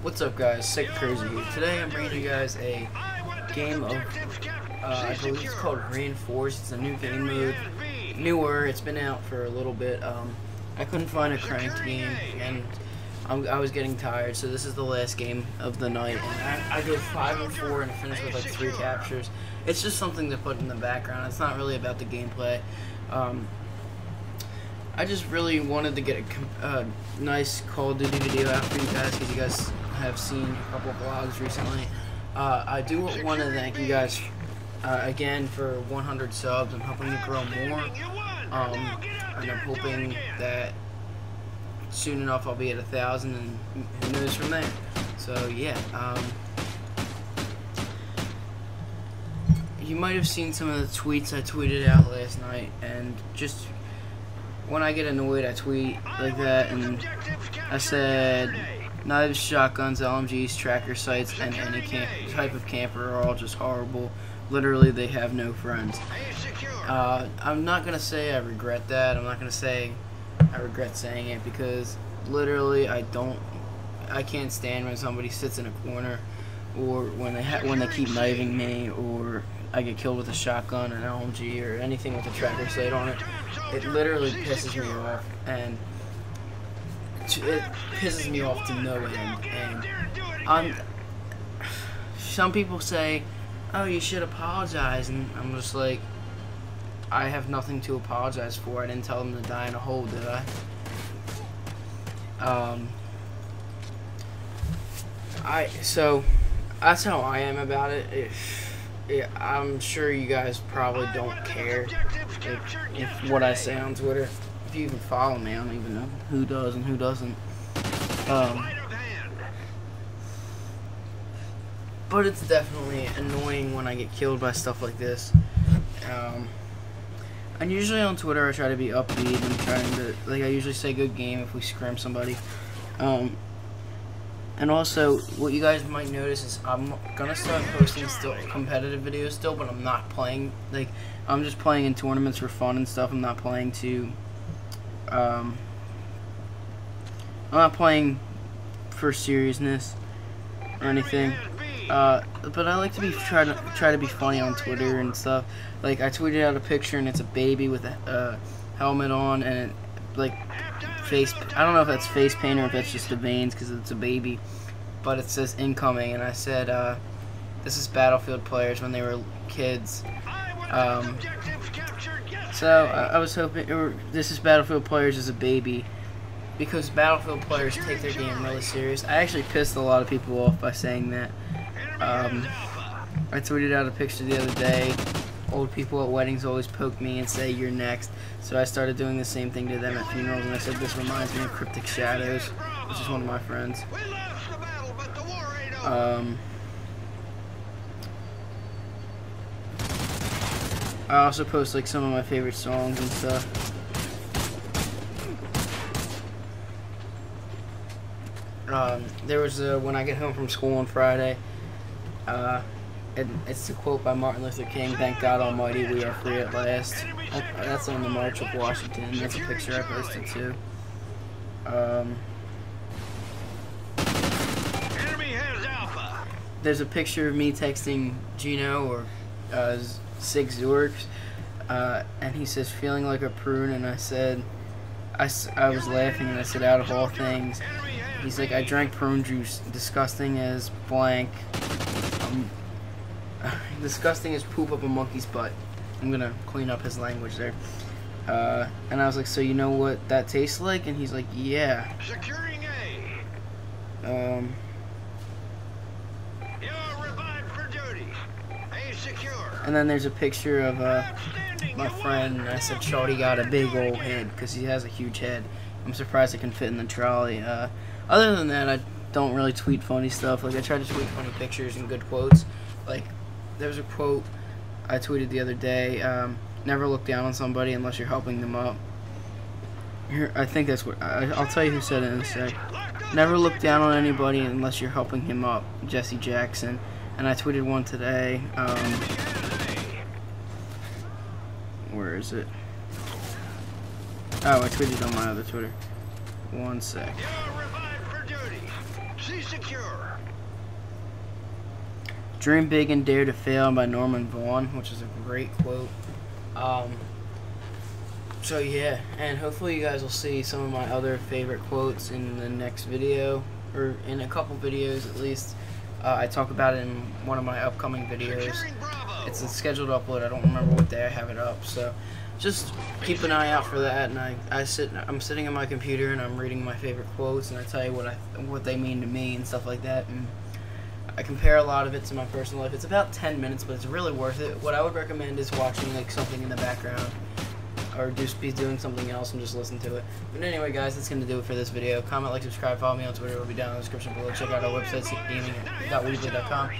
What's up guys, SiQ CraZi here. Today I'm bringing you guys a game of, uh, I believe it's called Reinforced. It's a new game mode, newer, it's been out for a little bit. Um, I couldn't find a cranked game and I'm, i was getting tired, so this is the last game of the night. And I, I did 5 and 4 and finished with like 3 captures. It's just something to put in the background, it's not really about the gameplay. Um, I just really wanted to get a uh, nice Call of Duty video out for you guys because you guys have seen a couple of vlogs recently. Uh, I do want to thank you guys uh, again for 100 subs. I'm hoping to grow more. Um, and I'm hoping that soon enough I'll be at a thousand and who knows from there. So yeah. Um, you might have seen some of the tweets I tweeted out last night and just when I get annoyed, I tweet like that, and I said, knives, shotguns, LMGs, tracker sights, and any camp type of camper are all just horrible. Literally, they have no friends. Uh, I'm not gonna say I regret that. I'm not gonna say I regret saying it because literally, I don't. I can't stand when somebody sits in a corner, or when they when they keep knifing me, or I get killed with a shotgun or an LMG or anything with a tracker sight on it. It literally pisses me off, and it pisses me off to no end. And I'm, some people say, "Oh, you should apologize," and I'm just like, I have nothing to apologize for. I didn't tell them to die in a hole, did I? Um, I so that's how I am about it. If, I'm sure you guys probably don't care if, if, what I say on Twitter. If you even follow me, I don't even know who does and who doesn't. Um, but it's definitely annoying when I get killed by stuff like this. Um, and usually on Twitter, I try to be upbeat and trying to, like, I usually say good game if we scrim somebody. Um, and also, what you guys might notice is I'm gonna start posting still competitive videos still, but I'm not playing like I'm just playing in tournaments for fun and stuff. I'm not playing to um, I'm not playing for seriousness or anything. Uh, but I like to be try to try to be funny on Twitter and stuff. Like I tweeted out a picture and it's a baby with a uh, helmet on and it, like face. I don't know if that's face paint or if that's just the veins because it's a baby. But it says incoming, and I said uh, this is Battlefield players when they were kids. Um, so I, I, was hoping, or this is Battlefield players as a baby, because Battlefield players take their game really serious. I actually pissed a lot of people off by saying that. Um, I tweeted out a picture the other day old people at weddings always poke me and say you're next. So I started doing the same thing to them at funerals and I said this reminds me of Cryptic Shadows, which is one of my friends. Um, I also post like some of my favorite songs and stuff. Um, there was a, when I get home from school on Friday, uh, it's a quote by Martin Luther King, thank God Almighty we are free at last. That's on the March of Washington. That's a picture I posted too. Um, there's a picture of me texting Gino or uh, Sig Zorks, uh, and he says, feeling like a prune, and I said, I, I was laughing and I said, out of all things, he's like, I drank prune juice, disgusting as blank. Um, disgusting as poop up a monkey's butt. I'm gonna clean up his language there. Uh, and I was like, so you know what that tastes like? And he's like, yeah. Securing A. Um. And then there's a picture of uh, my friend. I said, Shorty got a big old head because he has a huge head. I'm surprised it can fit in the trolley. Uh, other than that, I don't really tweet funny stuff. Like I try to tweet funny pictures and good quotes. Like there was a quote I tweeted the other day. Um, never look down on somebody unless you're helping them up. Here, I think that's what I, will tell you who said it in a sec. Never look down on anybody unless you're helping him up. Jesse Jackson. And I tweeted one today. Um, where is it? Oh, I tweeted on my other Twitter. One sec. Dream big and dare to fail by Norman Vaughn, which is a great quote. Um, so yeah, and hopefully you guys will see some of my other favorite quotes in the next video, or in a couple videos at least. Uh, I talk about it in one of my upcoming videos. It's a scheduled upload. I don't remember what day I have it up, so just keep an eye out for that. And I, I sit, I'm sitting on my computer and I'm reading my favorite quotes, and I tell you what I, what they mean to me and stuff like that. And I compare a lot of it to my personal life. It's about 10 minutes, but it's really worth it. What I would recommend is watching like something in the background, or just be doing something else and just listen to it. But anyway, guys, that's gonna do it for this video. Comment, like, subscribe, follow me on Twitter. It'll be down in the description below. Check out our website, gaming.weebly.com,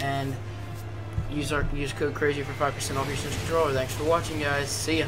and use our use code CraZi for five percent off your subscription controller. Thanks for watching, guys. See ya.